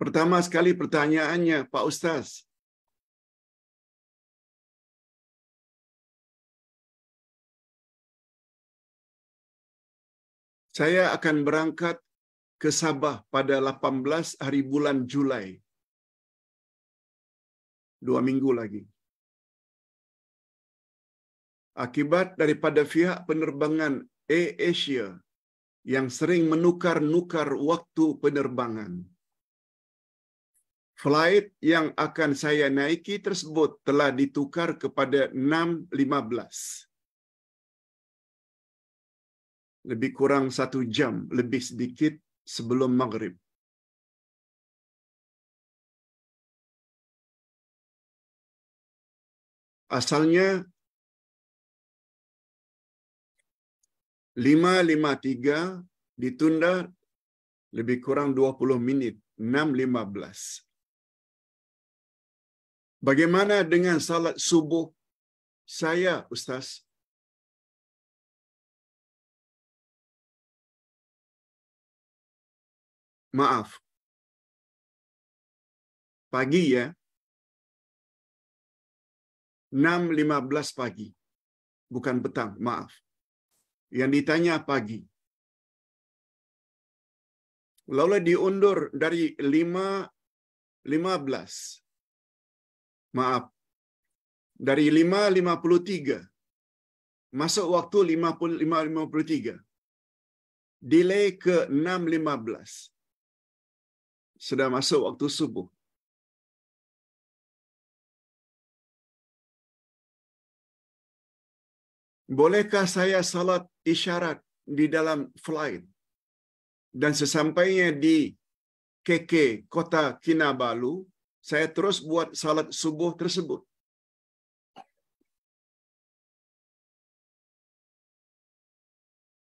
Pertama sekali pertanyaannya, Pak Ustaz. Saya akan berangkat ke Sabah pada 18 hari bulan Julai. Dua minggu lagi. Akibat daripada pihak penerbangan Air Asia yang sering menukar-nukar waktu penerbangan. Flight yang akan saya naiki tersebut telah ditukar kepada 6.15. Lebih kurang satu jam, lebih sedikit sebelum maghrib. Asalnya 5.53 ditunda lebih kurang 20 minit, 6.15. Bagaimana dengan salat subuh saya, Ustaz? Maaf. Pagi ya. 6.15 pagi. Bukan petang, maaf. Yang ditanya pagi. Lalu diundur dari 5.15. Maaf. Dari 5.53. Masuk waktu 5.53. Delay ke 6.15 sudah masuk waktu subuh. Bolehkah saya salat isyarat di dalam flight? Dan sesampainya di KK, kota Kinabalu, saya terus buat salat subuh tersebut.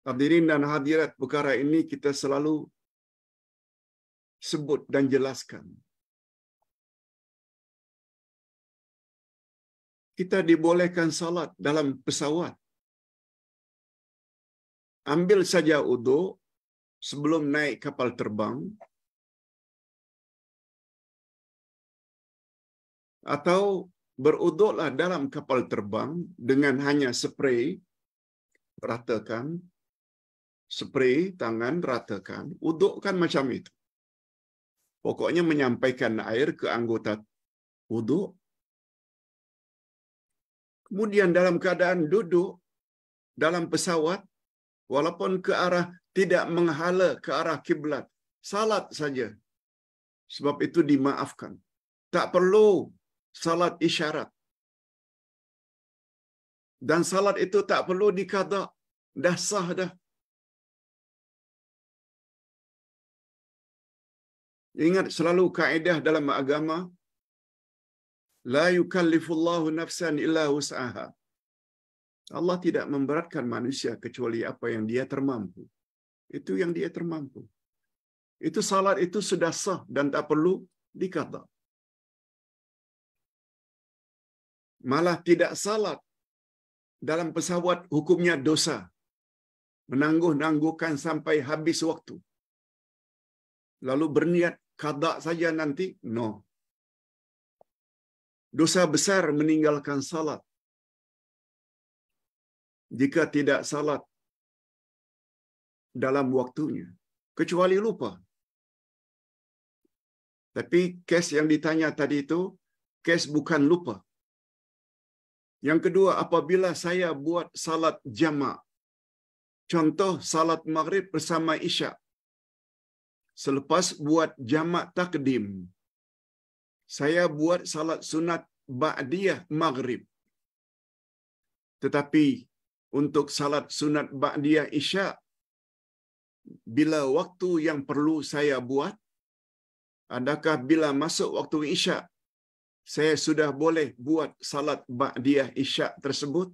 Hadirin dan hadirat perkara ini kita selalu sebut dan jelaskan. Kita dibolehkan salat dalam pesawat. Ambil saja uduk sebelum naik kapal terbang. Atau beruduklah dalam kapal terbang dengan hanya spray, ratakan, spray tangan, ratakan. Uduk kan macam itu. Pokoknya menyampaikan air ke anggota wuduk. Kemudian dalam keadaan duduk dalam pesawat, walaupun ke arah tidak menghala ke arah kiblat, salat saja. Sebab itu dimaafkan. Tak perlu salat isyarat. Dan salat itu tak perlu dikata dah sah dah. Ingat selalu kaedah dalam agama la yukallifullahu nafsan illa wus'aha. Allah tidak memberatkan manusia kecuali apa yang dia termampu. Itu yang dia termampu. Itu salat itu sudah sah dan tak perlu dikata. Malah tidak salat dalam pesawat hukumnya dosa. Menangguh-nangguhkan sampai habis waktu. Lalu berniat kada saja nanti? No. Dosa besar meninggalkan salat. Jika tidak salat dalam waktunya. Kecuali lupa. Tapi kes yang ditanya tadi itu, kes bukan lupa. Yang kedua, apabila saya buat salat jama' Contoh salat maghrib bersama isyak selepas buat jamak takdim, saya buat salat sunat ba'diyah maghrib. Tetapi untuk salat sunat ba'diyah isya, bila waktu yang perlu saya buat, adakah bila masuk waktu isya, saya sudah boleh buat salat ba'diyah isya tersebut?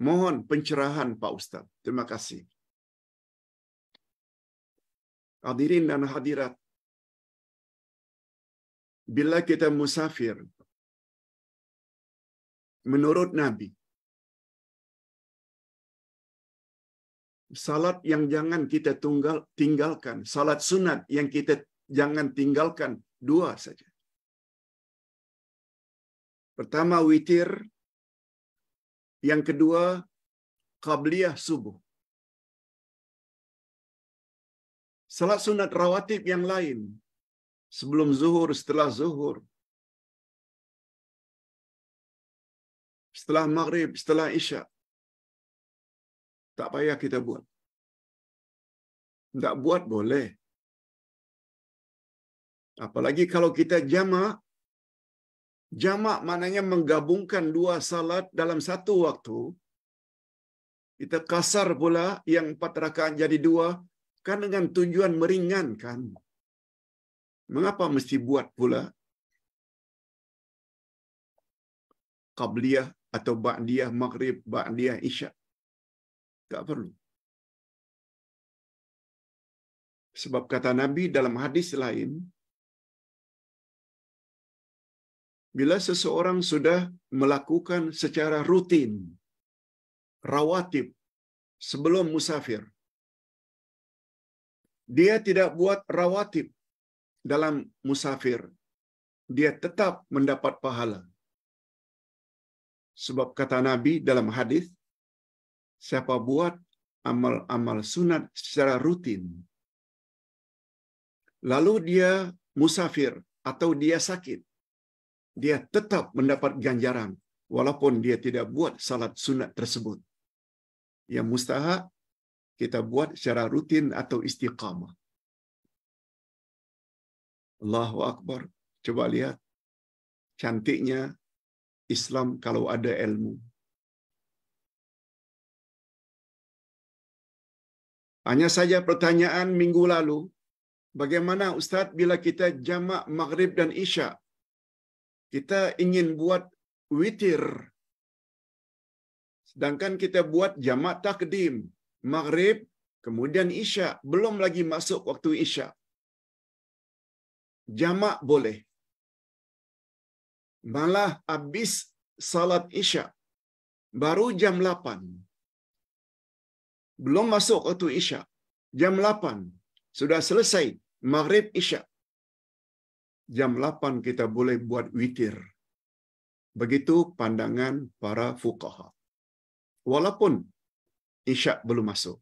Mohon pencerahan Pak Ustaz. Terima kasih. Hadirin dan hadirat. Bila kita musafir, menurut Nabi, salat yang jangan kita tunggal, tinggalkan, salat sunat yang kita jangan tinggalkan dua saja. Pertama witir, yang kedua qabliyah subuh. Salat sunat rawatib yang lain sebelum zuhur, setelah zuhur, setelah maghrib, setelah isya. Tak payah kita buat. Tak buat boleh. Apalagi kalau kita jamak, jamak maknanya menggabungkan dua salat dalam satu waktu. Kita kasar pula yang empat rakaat jadi dua, kan dengan tujuan meringankan. Mengapa mesti buat pula? Qabliyah atau Ba'diyah Maghrib, Ba'diyah Isya. Tak perlu. Sebab kata Nabi dalam hadis lain, bila seseorang sudah melakukan secara rutin rawatib sebelum musafir, dia tidak buat rawatib dalam musafir, dia tetap mendapat pahala. Sebab kata Nabi dalam hadis, siapa buat amal-amal sunat secara rutin, lalu dia musafir atau dia sakit, dia tetap mendapat ganjaran walaupun dia tidak buat salat sunat tersebut. Yang mustahak kita buat secara rutin atau istiqamah. Allahu Akbar. Coba lihat cantiknya Islam kalau ada ilmu. Hanya saja pertanyaan minggu lalu, bagaimana Ustaz bila kita jamak maghrib dan isya? Kita ingin buat witir. Sedangkan kita buat jamak takdim, maghrib, kemudian isya, belum lagi masuk waktu isya. Jamak boleh. Malah habis salat isya, baru jam 8. Belum masuk waktu isya, jam 8. Sudah selesai maghrib isya. Jam 8 kita boleh buat witir. Begitu pandangan para fuqaha. Walaupun isyak belum masuk.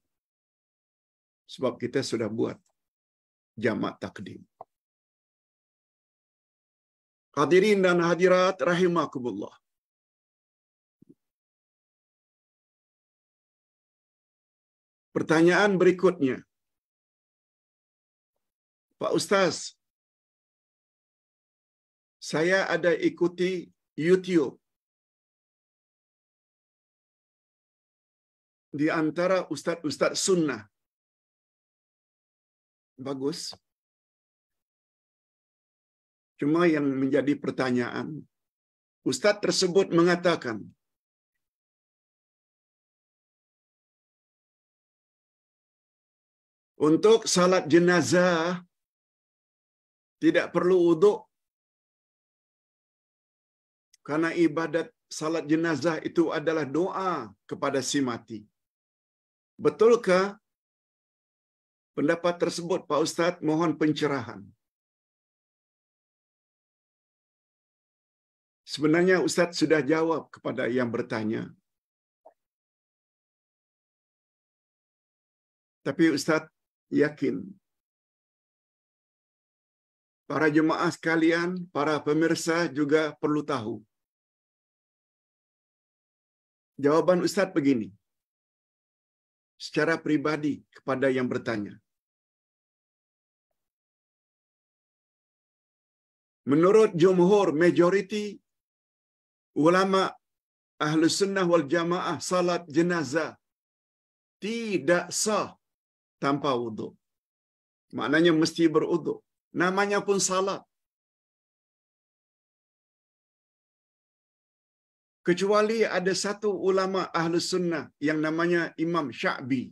Sebab kita sudah buat jamak takdim. Hadirin dan hadirat rahimakumullah. Pertanyaan berikutnya. Pak Ustaz, saya ada ikuti YouTube di antara ustaz-ustaz sunnah. Bagus. Cuma yang menjadi pertanyaan, ustaz tersebut mengatakan, untuk salat jenazah tidak perlu uduk karena ibadat salat jenazah itu adalah doa kepada si mati. Betulkah pendapat tersebut Pak Ustaz? Mohon pencerahan. Sebenarnya Ustaz sudah jawab kepada yang bertanya. Tapi Ustaz yakin para jemaah sekalian, para pemirsa juga perlu tahu. Jawaban Ustaz begini. Secara pribadi kepada yang bertanya. Menurut jumhur majoriti ulama ahlu sunnah wal jamaah salat jenazah tidak sah tanpa wudhu. Maknanya mesti berwudhu. Namanya pun salat. Kecuali ada satu ulama ahlu sunnah yang namanya Imam Sya'bi.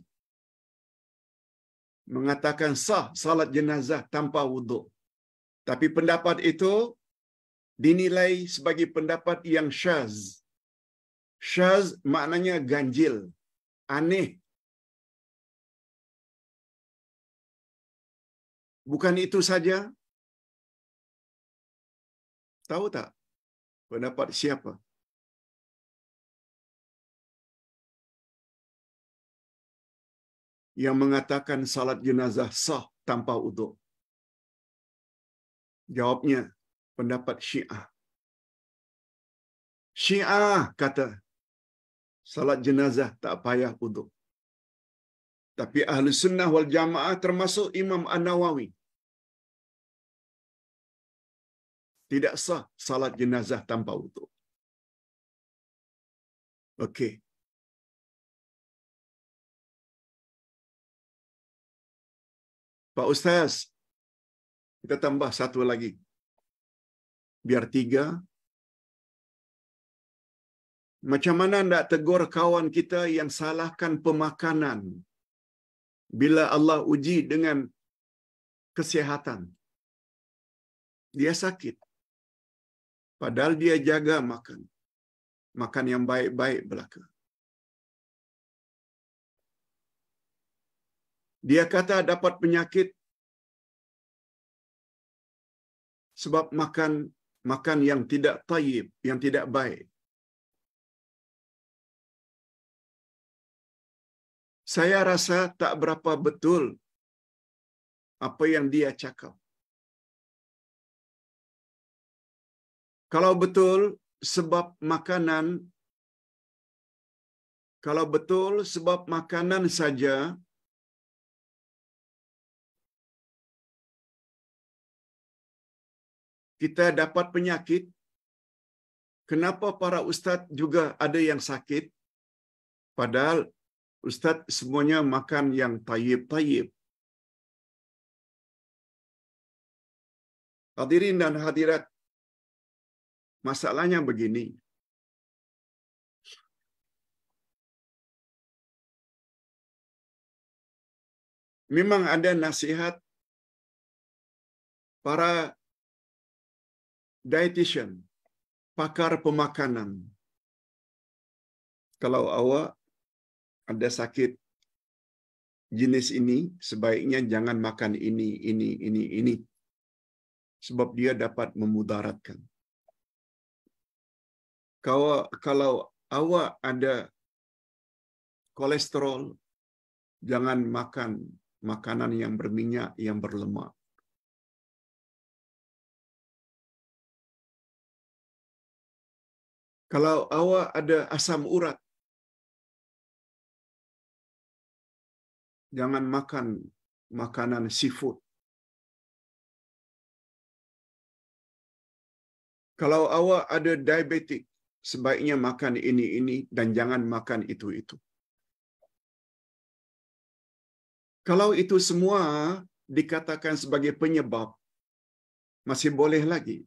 Mengatakan sah salat jenazah tanpa wudhu. Tapi pendapat itu dinilai sebagai pendapat yang syaz. Syaz maknanya ganjil, aneh. Bukan itu saja. Tahu tak pendapat siapa? Yang mengatakan salat jenazah sah tanpa uduk. Jawabnya pendapat Syiah. Syiah kata salat jenazah tak payah uduk. Tapi ahli sunnah wal jamaah termasuk Imam An-Nawawi. Tidak sah salat jenazah tanpa uduk. Okey. Pak Ustaz, kita tambah satu lagi. Biar tiga. Macam mana nak tegur kawan kita yang salahkan pemakanan bila Allah uji dengan kesihatan? Dia sakit. Padahal dia jaga makan. Makan yang baik-baik belaka. Dia kata dapat penyakit sebab makan makan yang tidak tayyib, yang tidak baik. Saya rasa tak berapa betul apa yang dia cakap. Kalau betul sebab makanan kalau betul sebab makanan saja kita dapat penyakit, kenapa para ustaz juga ada yang sakit? Padahal ustaz semuanya makan yang tayyib-tayyib. Hadirin dan hadirat, masalahnya begini. Memang ada nasihat para dietitian, pakar pemakanan. Kalau awak ada sakit jenis ini, sebaiknya jangan makan ini, ini, ini, ini. Sebab dia dapat memudaratkan. Kalau, kalau awak ada kolesterol, jangan makan makanan yang berminyak, yang berlemak. Kalau awak ada asam urat, jangan makan makanan seafood. Kalau awak ada diabetik, sebaiknya makan ini ini dan jangan makan itu itu. Kalau itu semua dikatakan sebagai penyebab, masih boleh lagi.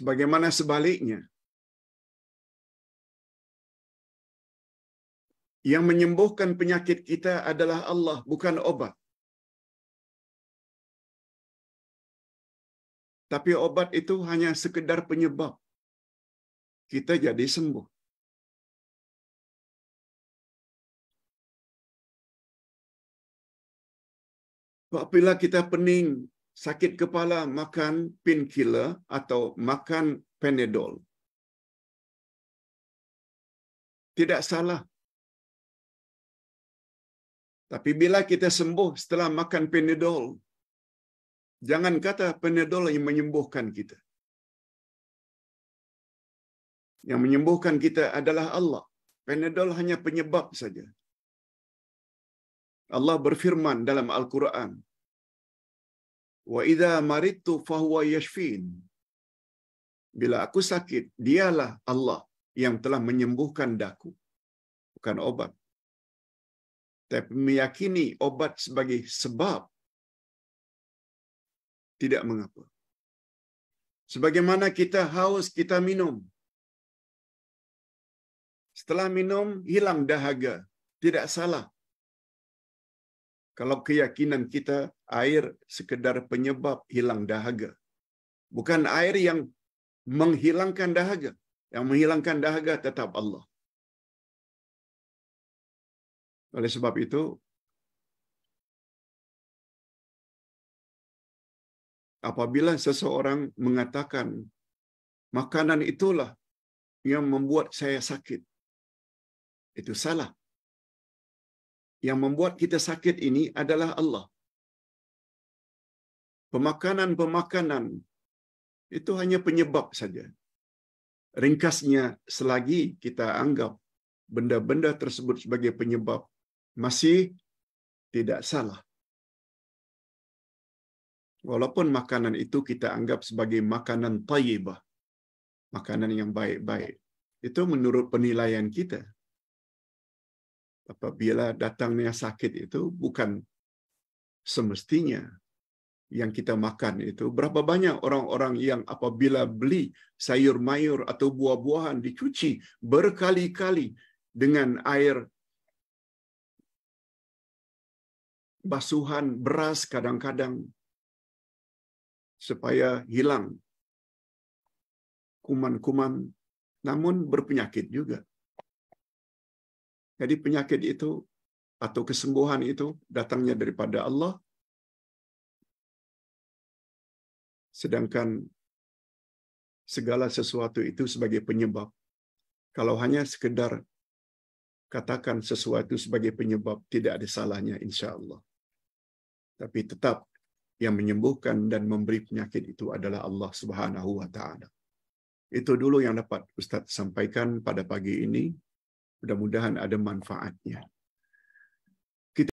Sebagaimana sebaliknya, yang menyembuhkan penyakit kita adalah Allah, bukan obat. Tapi obat itu hanya sekedar penyebab kita jadi sembuh. Apabila kita pening, sakit kepala, makan painkiller atau makan Panadol. Tidak salah. Tapi bila kita sembuh setelah makan Panadol, jangan kata Panadol yang menyembuhkan kita. Yang menyembuhkan kita adalah Allah. Panadol hanya penyebab saja. Allah berfirman dalam Al-Quran, Wa idza maridtu yashfin. Bila aku sakit, dialah Allah yang telah menyembuhkan daku. Bukan obat. Tapi meyakini obat sebagai sebab tidak mengapa. Sebagaimana kita haus, kita minum. Setelah minum, hilang dahaga. Tidak salah. Kalau keyakinan kita air sekedar penyebab hilang dahaga. Bukan air yang menghilangkan dahaga. Yang menghilangkan dahaga tetap Allah. Oleh sebab itu, apabila seseorang mengatakan makanan itulah yang membuat saya sakit, itu salah. Yang membuat kita sakit ini adalah Allah. Pemakanan-pemakanan itu hanya penyebab saja. Ringkasnya, selagi kita anggap benda-benda tersebut sebagai penyebab, masih tidak salah. Walaupun makanan itu kita anggap sebagai makanan tayyibah, makanan yang baik-baik. Itu menurut penilaian kita. Apabila datangnya sakit itu bukan semestinya yang kita makan itu. Berapa banyak orang-orang yang apabila beli sayur mayur atau buah-buahan dicuci berkali-kali dengan air basuhan beras kadang-kadang supaya hilang kuman-kuman namun berpenyakit juga. Jadi penyakit itu atau kesembuhan itu datangnya daripada Allah sedangkan segala sesuatu itu sebagai penyebab. Kalau hanya sekedar katakan sesuatu sebagai penyebab, tidak ada salahnya insya Allah. Tapi tetap yang menyembuhkan dan memberi penyakit itu adalah Allah Subhanahu wa taala. Itu dulu yang dapat Ustaz sampaikan pada pagi ini. Mudah-mudahan ada manfaatnya.